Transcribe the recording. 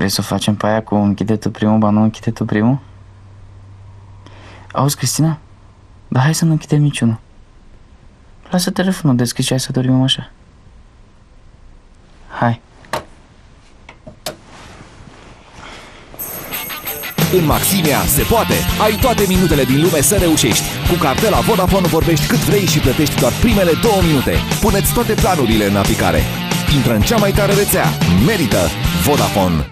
Vrei să o facem pe aia cu închide tu primul, ba nu închide tu primul? Auzi, Cristina? Dar hai să nu închidem niciunul. Lasă telefonul deschis și hai să dormim așa. Hai. În Maximia se poate! Ai toate minutele din lume să reușești. Cu cartela Vodafone vorbești cât vrei și plătești doar primele două minute. Puneți toate planurile în aplicare. Intră în cea mai tare rețea. Merită! Vodafone!